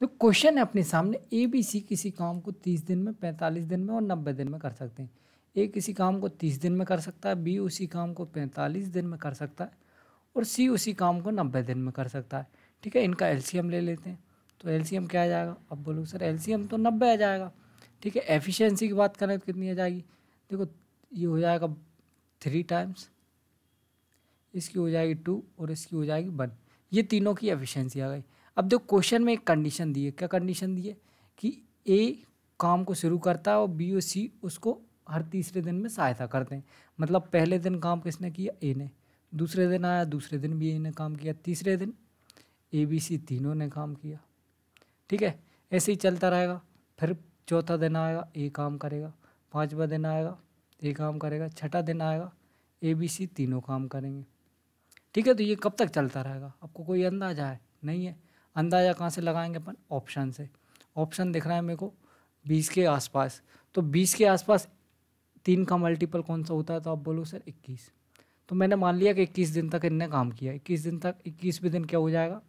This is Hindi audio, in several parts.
तो क्वेश्चन है अपने सामने ए बी सी किसी काम को तीस दिन में, पैंतालीस दिन में और नब्बे दिन में कर सकते हैं। ए किसी काम को तीस दिन में कर सकता है बी उसी काम को पैंतालीस दिन में कर सकता है और सी उसी काम को नब्बे दिन में कर सकता है। ठीक है, इनका एलसीएम ले लेते हैं। तो एलसीएम क्या आ जाएगा? अब बोलो सर एलसीएम तो नब्बे आ जाएगा। ठीक है एफिशिएंसी की बात करें तो कितनी आ जाएगी? देखो, ये हो जाएगा थ्री टाइम्स इसकी हो जाएगी टू और इसकी हो जाएगी वन ये तीनों की एफिशिएंसी आ गई। अब देखो क्वेश्चन में एक कंडीशन दी है। क्या कंडीशन दी है? कि ए काम को शुरू करता है और बी और सी उसको हर तीसरे दिन में सहायता करते हैं। मतलब पहले दिन काम किसने किया? ए ने। दूसरे दिन आया, दूसरे दिन भी ए ने काम किया। तीसरे दिन ए बी सी तीनों ने काम किया। ठीक है? ऐसे ही चलता रहेगा। फिर चौथा दिन आएगा ए काम करेगा। पाँचवा दिन आएगा ए काम करेगा। छठा दिन आएगा ए बी सी तीनों काम करेंगे। ठीक है? तो ये कब तक चलता रहेगा? आपको कोई अंदाज़ा है? नहीं है। अंदाज़ा कहाँ से लगाएँगे अपन? ऑप्शन से। ऑप्शन दिख रहा है मेरे को बीस के आसपास। तो बीस के आसपास तीन का मल्टीपल कौन सा होता है तो आप बोलो सर इक्कीस। तो मैंने मान लिया कि इक्कीस दिन तक इनने काम किया। इक्कीस दिन तक इक्कीसवें दिन क्या हो जाएगा?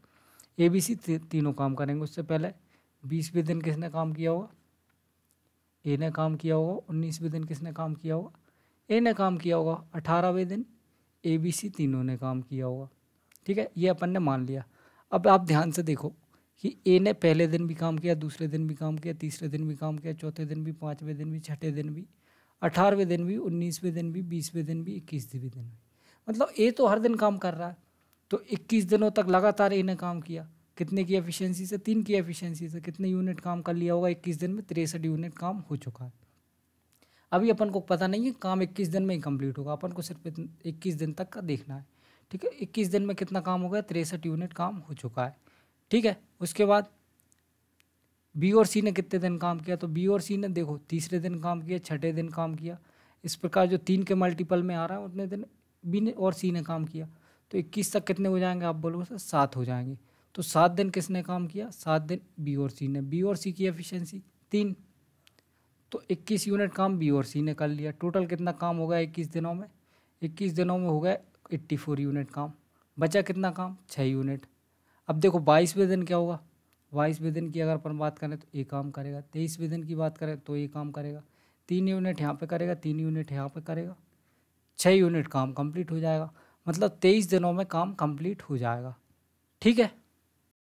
ए बी सी तीनों काम करेंगे। उससे पहले बीसवें दिन किसने काम किया होगा? ए ने काम किया होगा। उन्नीसवें दिन किसने काम किया होगा? ए ने काम किया होगा। अठारहवें दिन ए बी सी तीनों ने काम किया होगा। ठीक है? ये अपन ने मान लिया। अब आप ध्यान से देखो कि ए ने पहले दिन भी काम किया, दूसरे दिन भी काम किया, तीसरे दिन भी काम किया, चौथे दिन भी, पाँचवें दिन भी, छठे दिन भी, अठारहवें दिन भी, उन्नीसवें दिन भी, बीसवें दिन भी, इक्कीसवें दिन भी। मतलब ए तो हर दिन काम कर रहा है। तो इक्कीस दिनों तक लगातार ए ने काम किया। कितने की एफिशिएंसी से? तीन की एफिशिएंसी से। कितने यूनिट काम कर लिया होगा इक्कीस दिन में? तिरसठ यूनिट काम हो चुका है। अभी अपन को पता नहीं है, काम इक्कीस दिन में ही कंप्लीट होगा। अपन को सिर्फ़ इक्कीस दिन तक का देखना है। ठीक है, इक्कीस दिन में कितना काम हो गया? तिरसठ यूनिट काम हो चुका है। ठीक है, उसके बाद बी और सी ने कितने दिन काम किया? तो बी और सी ने, देखो, तीसरे दिन काम किया, छठे दिन काम किया। इस प्रकार जो तीन के मल्टीपल में आ रहा है, उतने दिन बी ने और सी ने काम किया। तो इक्कीस तक कितने हो जाएँगे? आप बोलो सर, सात हो जाएँगे। तो सात दिन किसने काम किया? सात दिन बी और सी ने। बी और सी की एफिशिएंसी तीन। तो इक्कीस यूनिट काम बी और सी ने कर लिया। टोटल कितना काम हो गया इक्कीस दिनों में? इक्कीस दिनों में हो गया एट्टी फोर यूनिट काम। बचा कितना काम? छः यूनिट अब देखो, बाईसवें दिन क्या होगा? बाईसवें दिन की अगर अपन बात करें तो ये काम करेगा। तेईसवें दिन की बात करें तो ये काम करेगा। तीन यूनिट यहाँ पे करेगा, तीन यूनिट यहाँ पे करेगा। छः यूनिट काम कंप्लीट हो जाएगा। मतलब तेईस दिनों में काम कंप्लीट हो जाएगा। ठीक है?